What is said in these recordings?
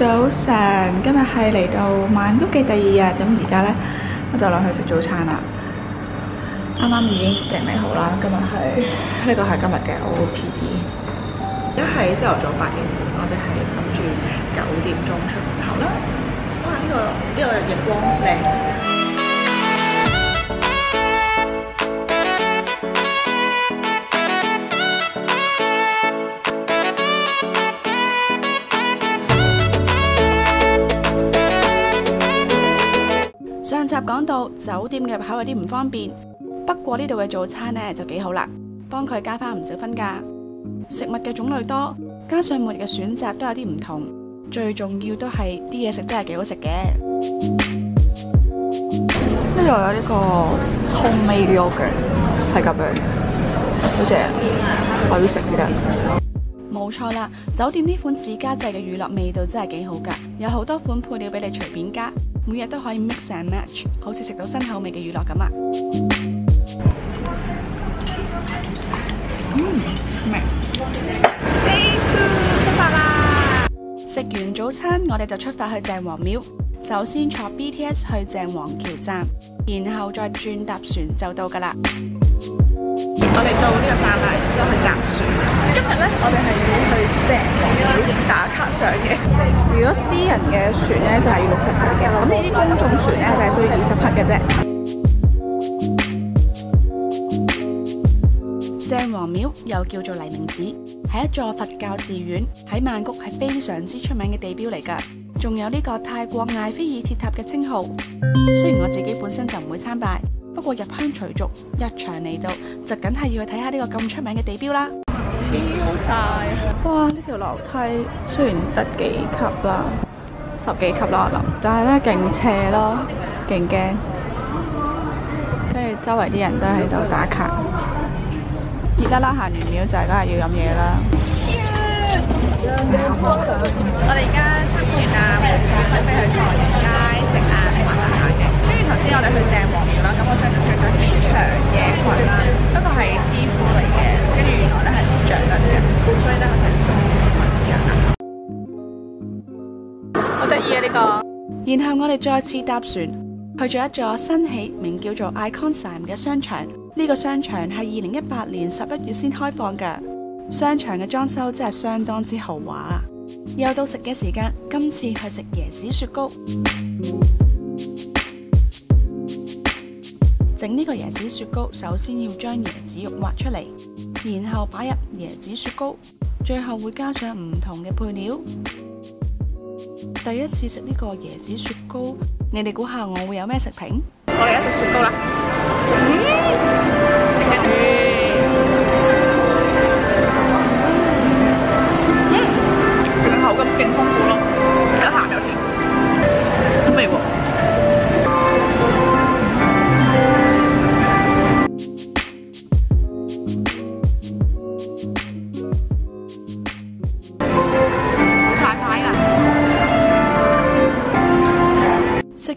早晨，今日係嚟到曼谷嘅第二日，咁而家咧，我就落去食早餐啦。啱啱已經整理好啦，今日係呢個係今日嘅 OOTD。而家係朝頭早八點半，我哋係諗住九點鐘出門口啦。哇！呢、個呢、個日光靚。集講到酒店嘅入口有啲唔方便，不過呢度嘅早餐呢就幾好啦，幫佢加翻唔少分價。食物嘅種類多，加上每日嘅選擇都有啲唔同，最重要都係啲嘢食真係幾好食嘅。呢度有呢個 homemade yogurt，係咁樣，好正，我要食先得。冇錯啦，酒店呢款自家製嘅乳酪味道真係幾好㗎，有好多款配料俾你隨便加，每日都可以 mix and match，好似食到新口味嘅娛樂咁啊！食完早餐，我哋就出發去鄭王廟。首先坐 BTS 去鄭王橋站，然後再轉搭船就到㗎啦。我哋到呢個站啦，然之後去搭船。今日咧，我哋係要去鄭王廟打卡上嘅。如果私人嘅船咧，就係要六十匹嘅，咁呢啲公眾船咧，就係需要二十匹嘅啫。鄭王廟又叫做黎明寺，係一座佛教寺院，喺曼谷係非常之出名嘅地標嚟㗎。仲有呢個泰國艾菲爾鐵塔嘅稱號。雖然我自己本身就唔會參拜，不過入鄉隨俗，一場嚟到就梗係要去睇下呢個咁出名嘅地標啦。超晒！哇！呢條樓梯雖然得幾級啦，十幾級啦我諗，但係咧勁斜咯，勁驚。跟住周圍啲人都喺度打卡，熱啦啦行完廟就係梗係要飲嘢啦。我哋而家參觀完啦，去飛去唐人街好得意啊呢個！然後我哋再次搭船去咗一座新起，名叫做 Icon Sam 嘅商場。呢、個商場係二零一八年十一月先開放㗎。商場嘅裝修真係相當之豪華！又到食嘅時間，今次去食椰子雪糕。整呢個椰子雪糕，首先要將椰子肉挖出嚟，然後擺入椰子雪糕，最後會加上唔同嘅配料。第一次食呢個椰子雪糕，你哋估下我會有咩食評？我哋一食雪糕啦。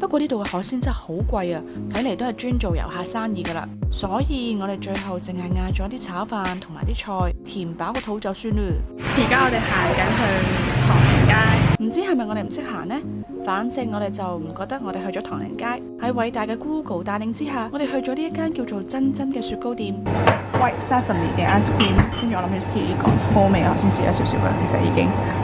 不過呢度嘅海鮮真係好貴啊，睇嚟都係專做遊客生意噶啦。所以我哋最後淨係嗌咗啲炒飯同埋啲菜，填飽個肚就算啦。而家我哋行緊去唐人街，唔知係咪我哋唔識行呢？反正我哋就唔覺得我哋去咗唐人街。喺偉大嘅 Google 帶領之下，我哋去咗呢一間叫做真真嘅雪糕店。White Sesame 嘅 ice cream，跟住我諗住試呢個，好好味啊！先試咗少少啦，其實已經。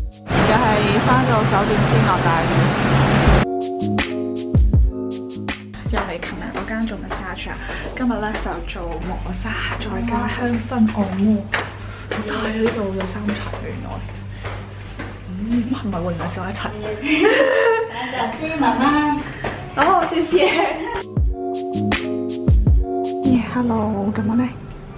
而家係翻到酒店先落大雨。又嚟琴日嗰間間做 massage 啊，今日咧就做磨砂再加香薰按摩。好大啊！呢度有三層原來。嗯，係咪換埋上一層？小雞媽媽，哦，謝謝。耶，hello，咁我咧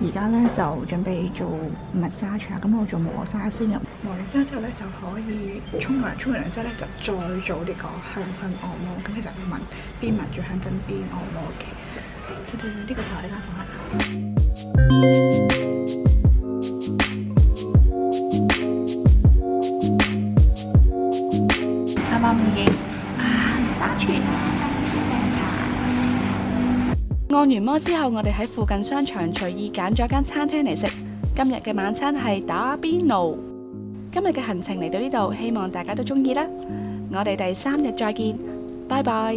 而家咧就準備做 massage 啊，咁我做磨砂先啊。磨完砂之後咧就可以沖涼，沖完涼之後咧就再做呢個香薰按摩。咁其實聞邊聞住香薰邊按摩嘅。呢、個就係呢間房啦。啱啱已經啊沙泉按完摩之後，我哋喺附近商場隨意揀咗間餐廳嚟食。今日嘅晚餐係打邊爐。今日嘅行程嚟到呢度，希望大家都中意啦。我哋第三日再见，拜拜。